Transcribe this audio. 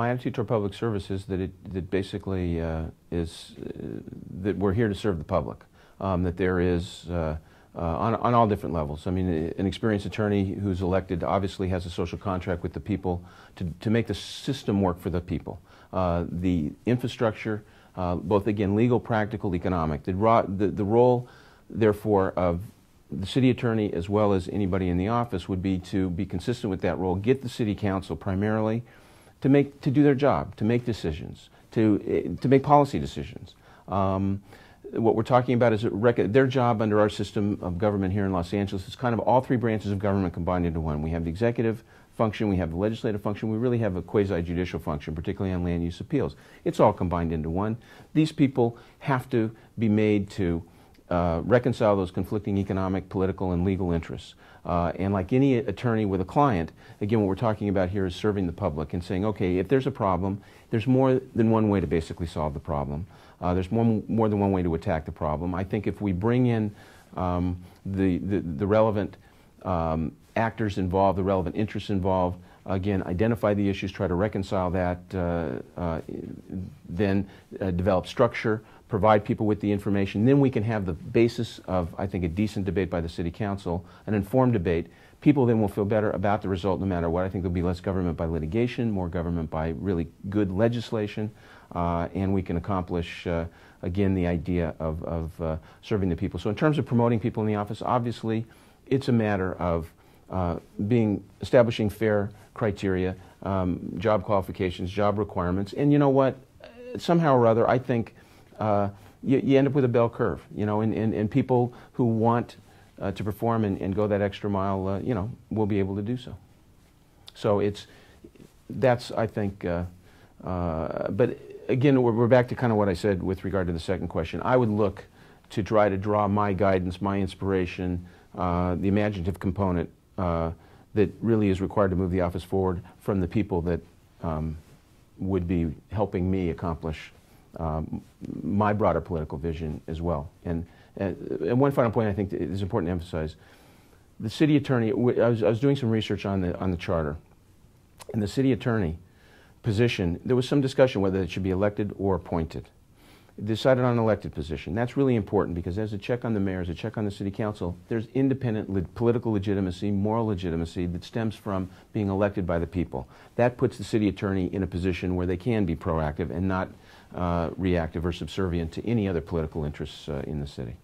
my attitude toward public service is that it that basically uh, is uh, that we're here to serve the public. Um, that there is uh, uh, on on all different levels. I mean, an experienced attorney who's elected obviously has a social contract with the people to to make the system work for the people. Uh, the infrastructure, uh, both again legal, practical, economic. The, the the role, therefore, of the city attorney as well as anybody in the office would be to be consistent with that role, get the city council primarily to make to do their job, to make decisions, to eh, to make policy decisions. Um, what we're talking about is their job under our system of government here in Los Angeles is kind of all three branches of government combined into one. We have the executive function, we have the legislative function, we really have a quasi-judicial function, particularly on land use appeals. It's all combined into one. These people have to be made to uh, reconcile those conflicting economic, political, and legal interests. Uh, and like any attorney with a client, again, what we're talking about here is serving the public and saying, okay, if there's a problem, there's more than one way to basically solve the problem. Uh, there's more, more than one way to attack the problem. I think if we bring in um, the, the, the, relevant um, actors involved, the relevant interests involved, again, identify the issues, try to reconcile that, uh, uh, then uh, develop structure, provide people with the information. Then we can have the basis of, I think, a decent debate by the City Council, an informed debate. People then will feel better about the result no matter what. I think there'll be less government by litigation, more government by really good legislation, uh, and we can accomplish, uh, again, the idea of, of uh, serving the people. So in terms of promoting people in the office, obviously, it's a matter of uh, being establishing fair criteria, um, job qualifications, job requirements, and you know what? Somehow or other, I think uh, you, you, end up with a bell curve, you know, and, and, and people who want uh, to perform and, and, go that extra mile, uh, you know, will be able to do so. So it's, that's, I think, uh, but again, we're, we're back to kind of what I said with regard to the second question. I would look to try to draw my guidance, my inspiration, uh, the imaginative component that really is required to move the office forward from the people that um, would be helping me accomplish um, my broader political vision as well. And, and, and, one final point I think is important to emphasize. The city attorney, I was, I was doing some research on the, on the charter, and the city attorney position, there was some discussion whether it should be elected or appointed decided on an elected position. That's really important because as a check on the mayor, as a check on the city council, there's independent le political legitimacy, moral legitimacy that stems from being elected by the people. That puts the city attorney in a position where they can be proactive and not uh, reactive or subservient to any other political interests uh, in the city.